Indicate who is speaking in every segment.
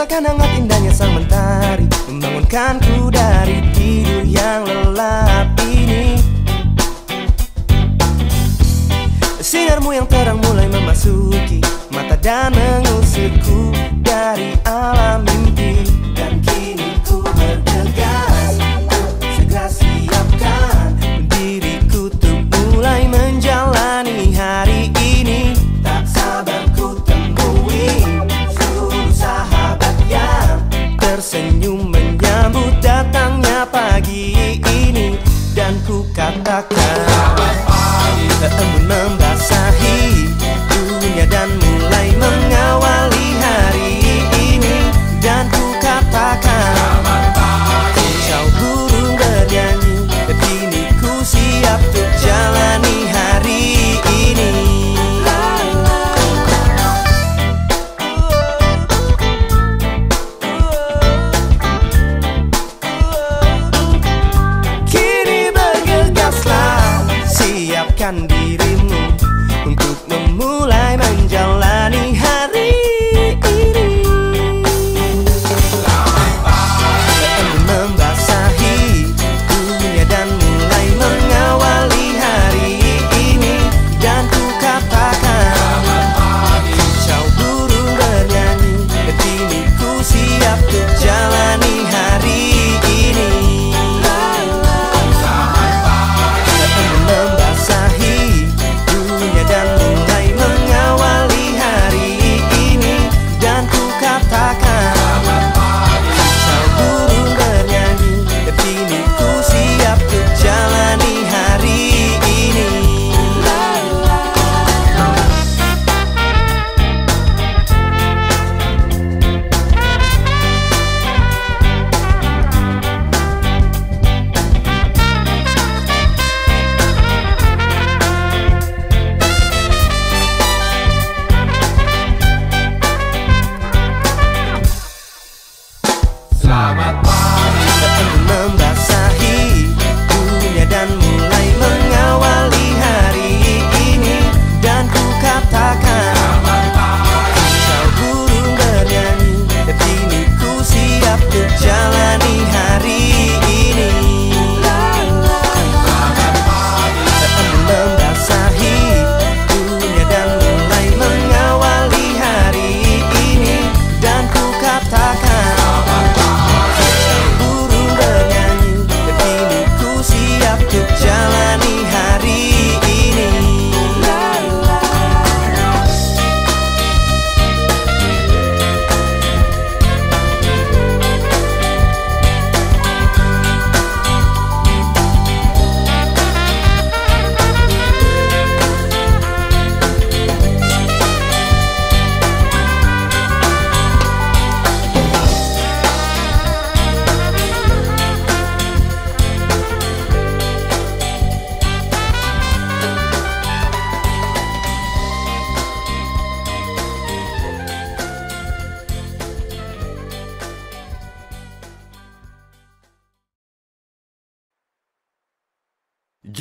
Speaker 1: Rasakan hangat indahnya sang mentari. Membangunkanku dari tidur yang lelap ini. Sinarmu yang terang mulai memasuki. Mata dan mengusirku dari alam mimpi ku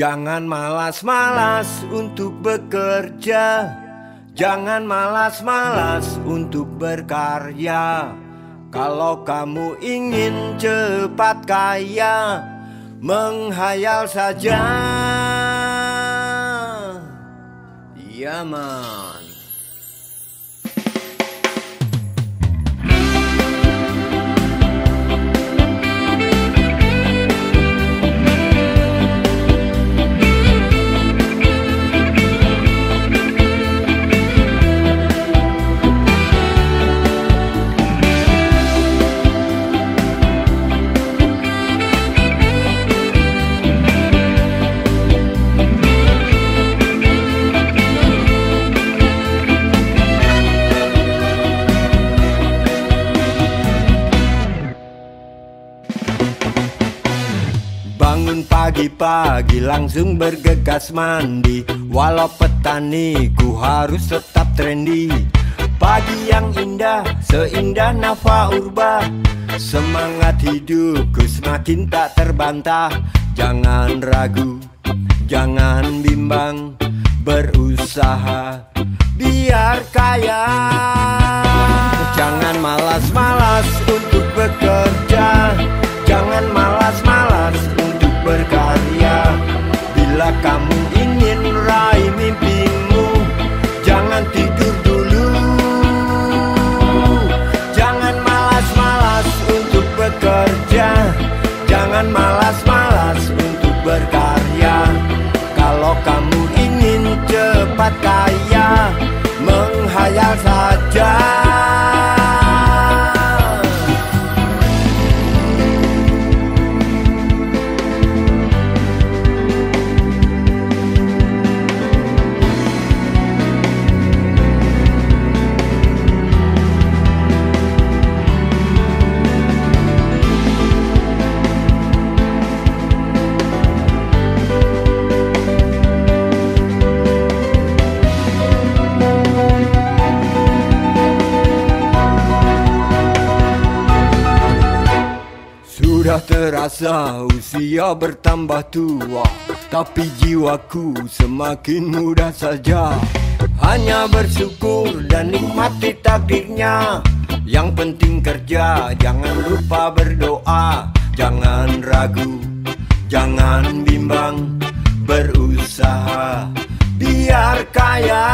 Speaker 2: Jangan malas-malas untuk bekerja. Jangan malas-malas untuk berkarya. Kalau kamu ingin cepat kaya Menghayal saja. Iya man pagi-pagi langsung bergegas mandi. Walau petani ku harus tetap trendy Pagi yang indah seindah Nafa Urba. Semangat hidupku semakin tak terbantah. Jangan ragu, jangan bimbang Berusaha. Biar kaya. Jangan malas-malas untuk bekerja Bila Terasa usia bertambah tua Tapi jiwaku semakin muda saja. Hanya bersyukur dan nikmati takdirnya. Yang penting kerja, jangan lupa berdoa. Jangan ragu, jangan bimbang. Berusaha biar kaya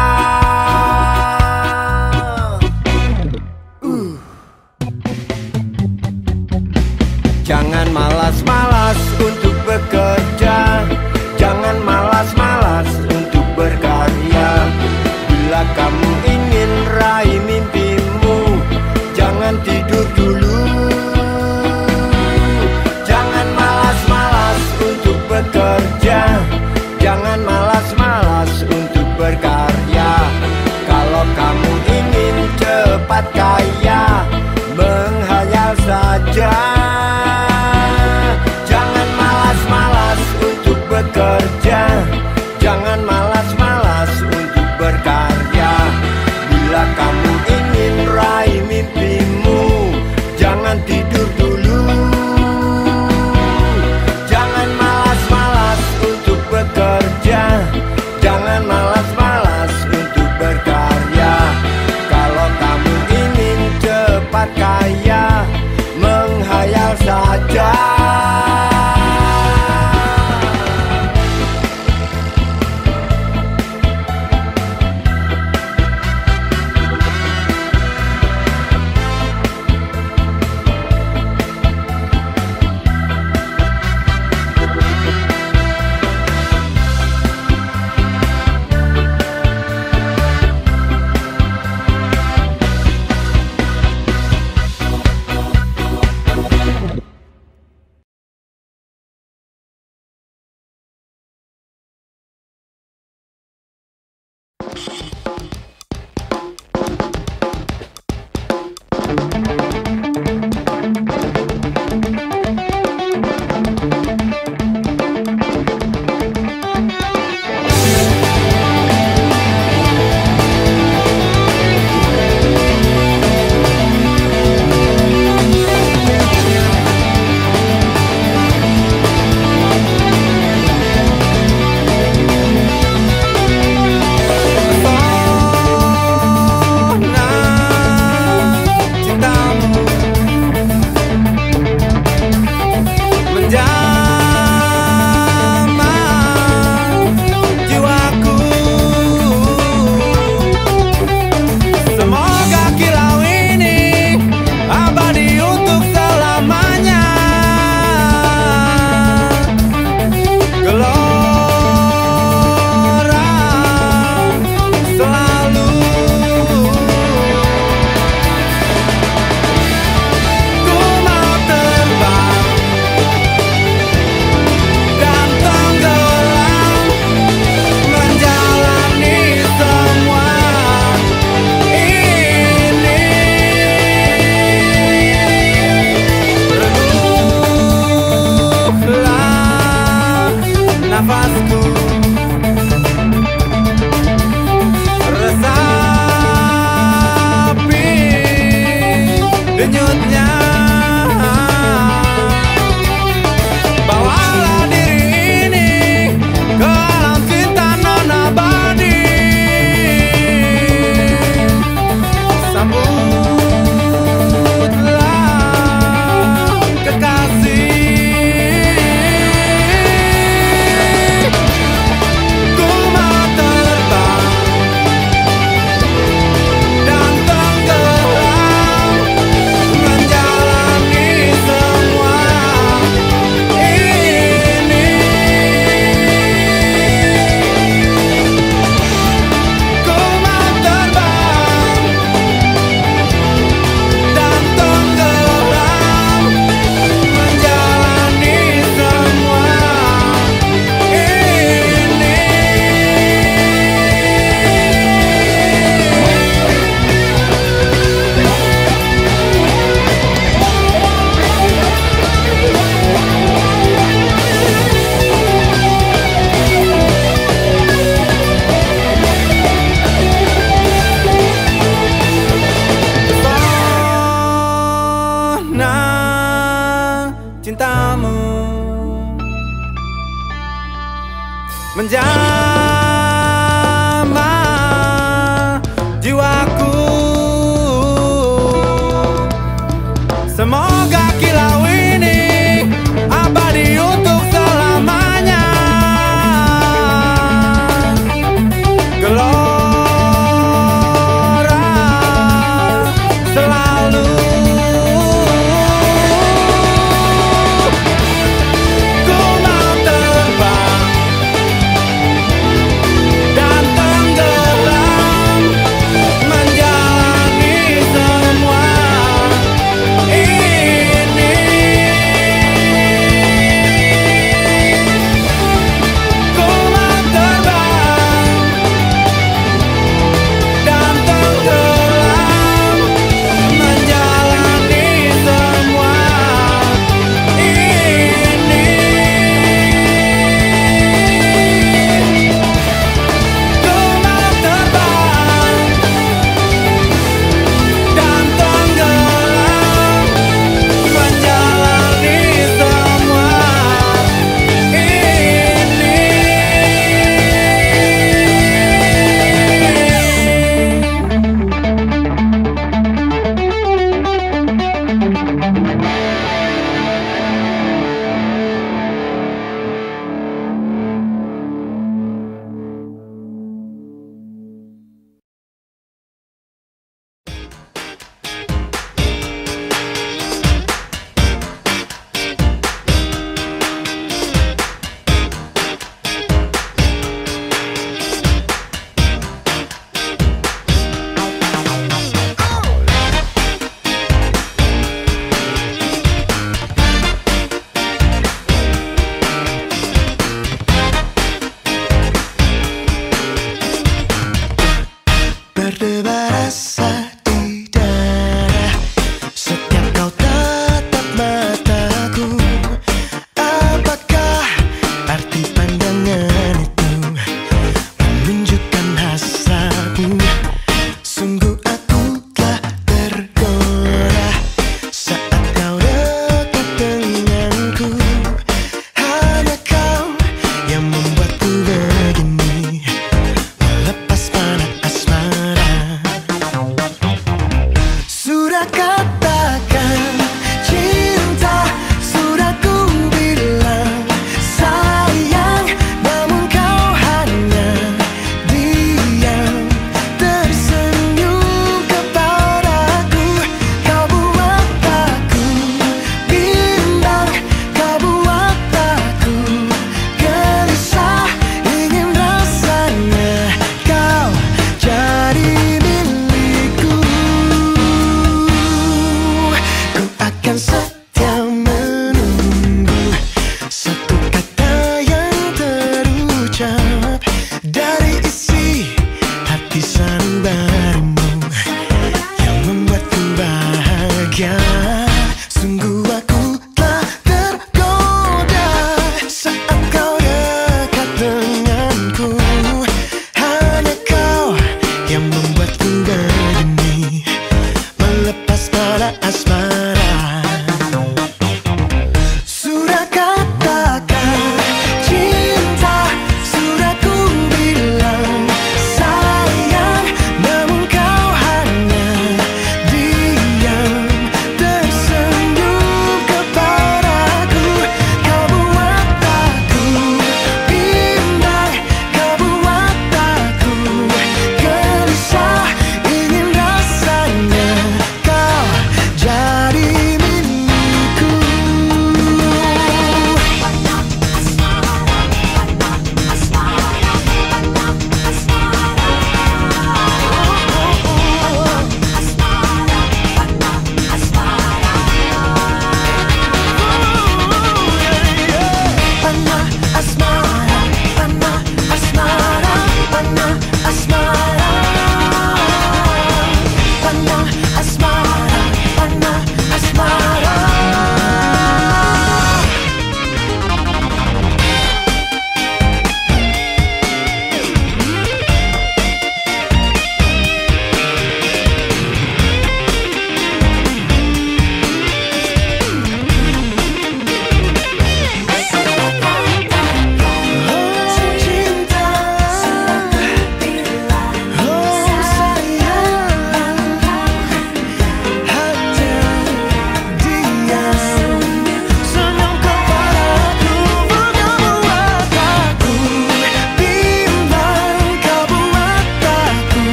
Speaker 2: Jangan malas-malas untuk bekerja. Jangan malas-malas untuk berkarya. Bila kamu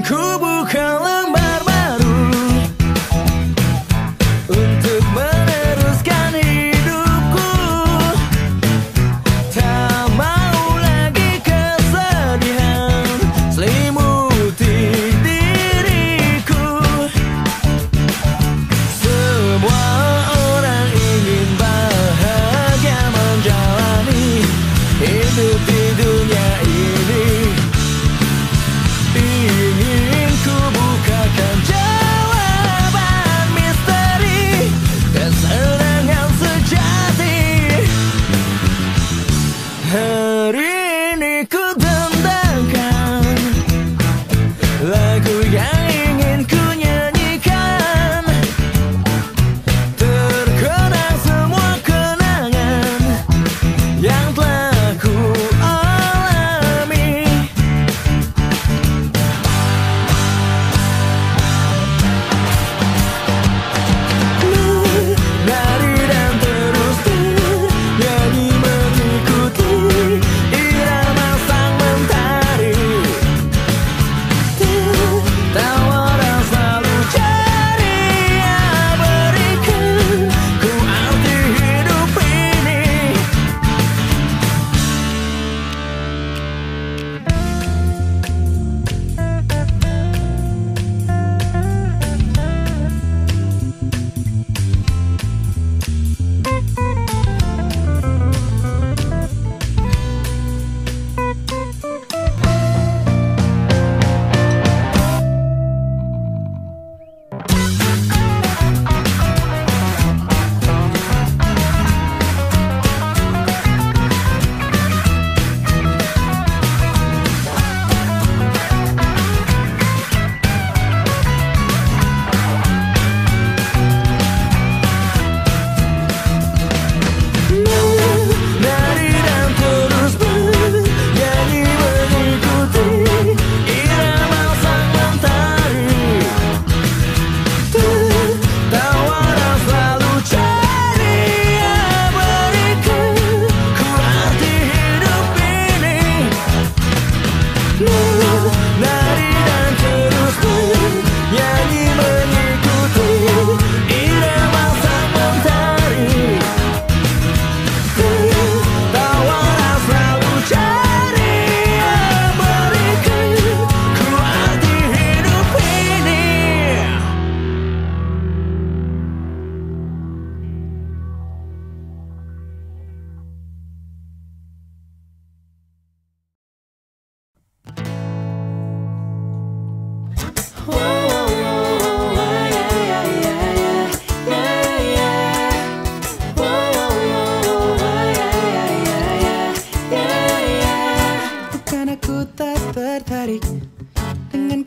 Speaker 3: Tak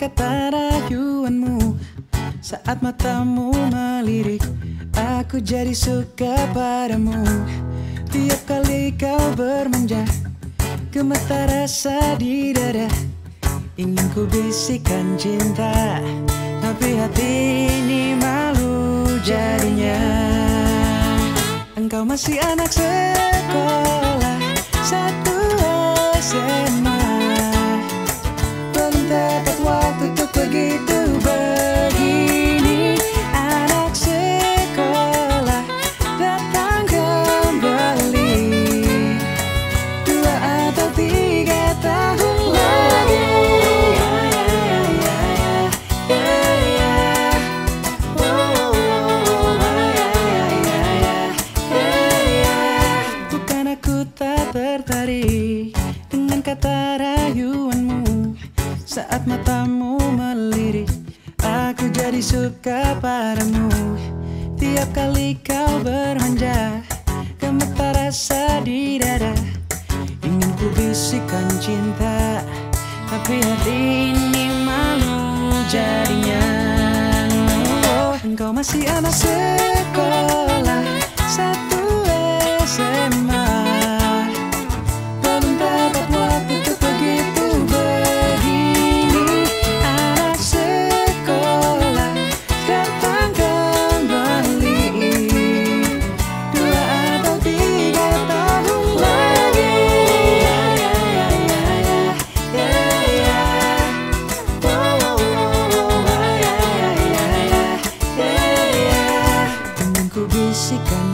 Speaker 4: kata rayuanmu. Saat matamu melirik Aku jadi suka padamu. Tiap kali kau bermanja Gemetar rasa di dada. Ingin ku bisikan cinta Tapi hati ini malu jadinya. Engkau masih anak sekolah Satu SMA Belum dapat waktu untuk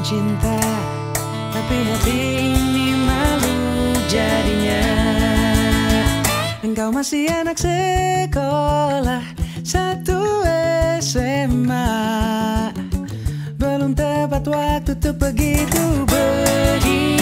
Speaker 4: cinta Tapi hati ini malu jadinya. Engkau masih anak sekolah Satu SMA Belum tepat waktu untuk begitu begini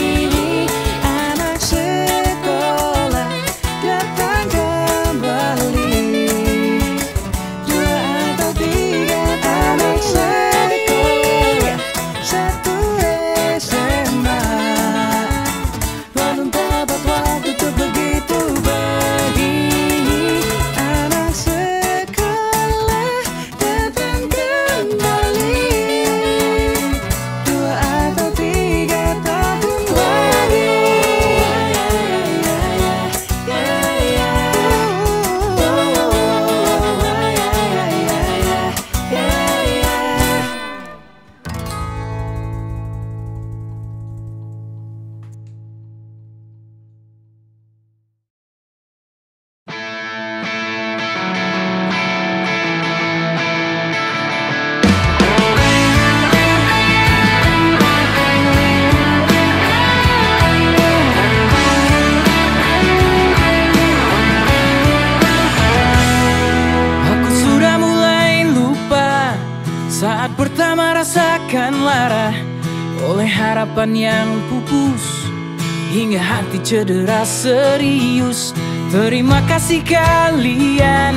Speaker 5: cedera serius. Terima kasih kalian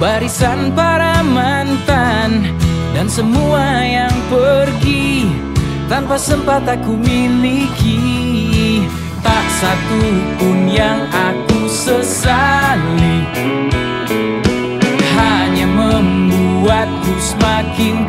Speaker 5: barisan para mantan dan semua yang pergi tanpa sempat aku miliki. Tak satu pun yang aku sesali hanya membuatku semakin.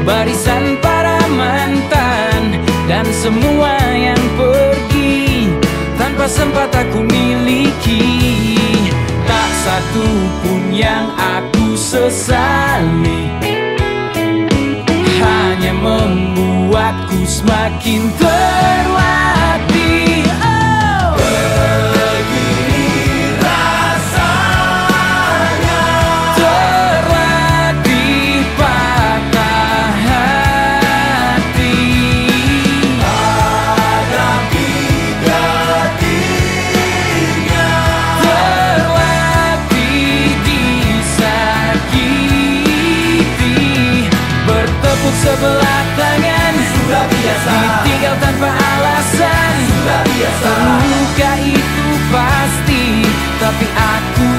Speaker 5: Barisan para mantan Dan semua yang pergi. Tanpa sempat aku miliki Tak satu pun yang aku sesali. Hanya membuatku semakin terlatih sebelah tangan. Sudah biasa. Ditinggal tanpa alasan. Sudah biasa. Terluka itu pasti. Tapi aku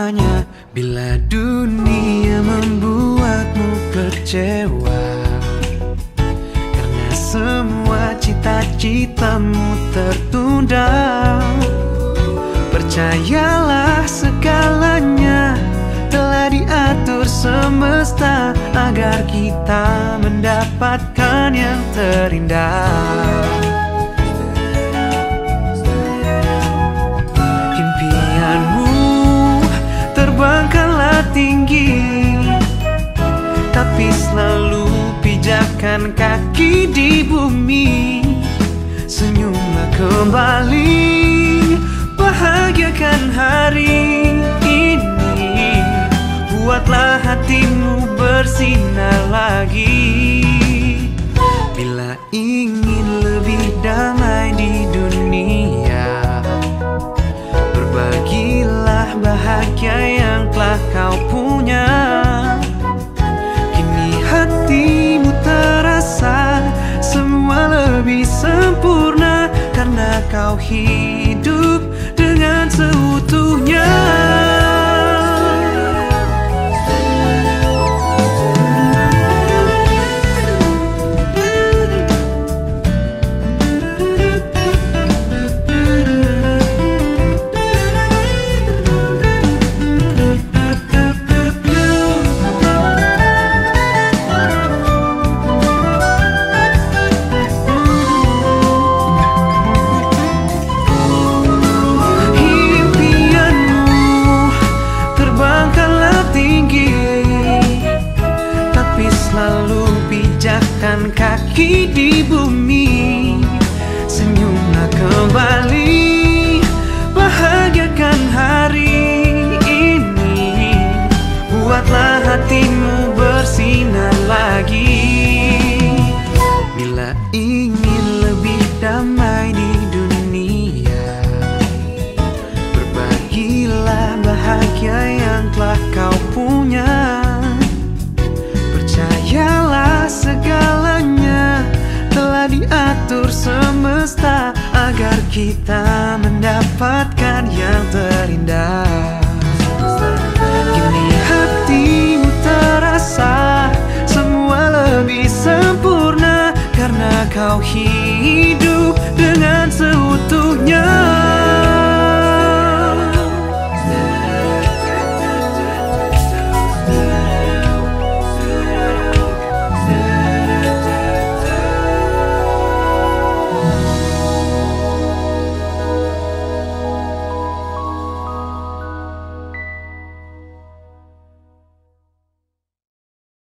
Speaker 6: semuanya Bila dunia membuatmu kecewa karena semua cita-citamu tertunda Percayalah segalanya telah diatur semesta Agar kita mendapatkan yang terindah tinggi Tapi selalu pijakan kaki di bumi. Senyumlah kembali Bahagiakan hari ini. Buatlah hatimu bersinar lagi yang telah kau punya. Kini hatimu terasa semua lebih sempurna Karena kau hidup dengan seutuhnya